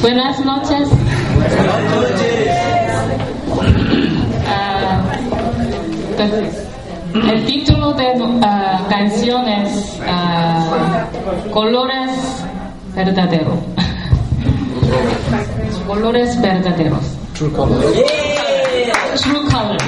Buenas noches. Buenas noches. El título de ah, uh, canción es uh, ah, Colores Verdaderos. colores verdaderos. True colors. True colors.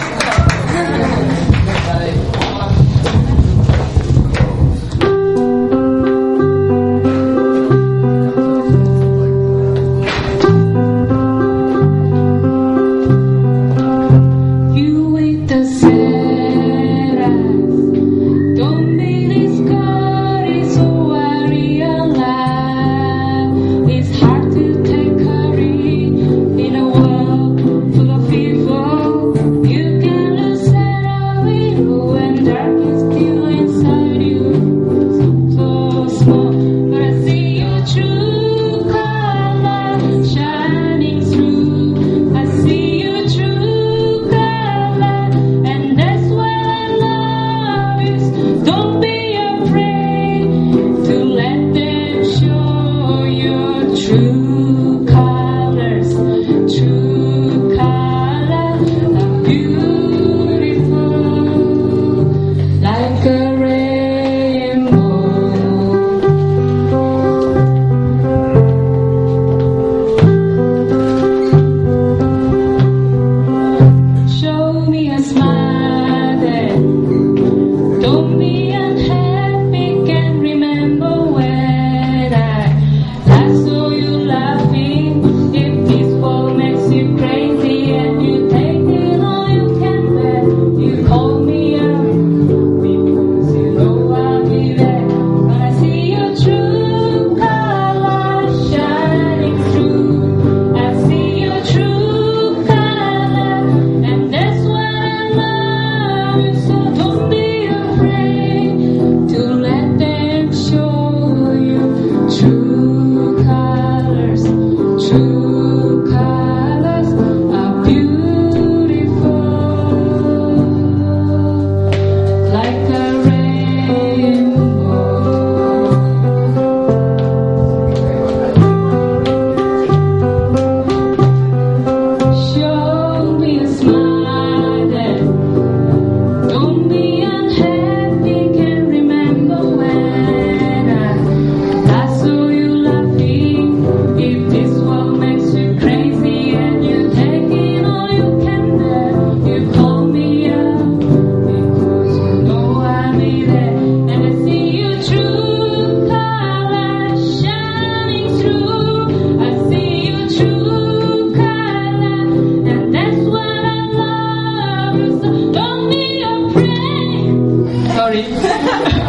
sorry.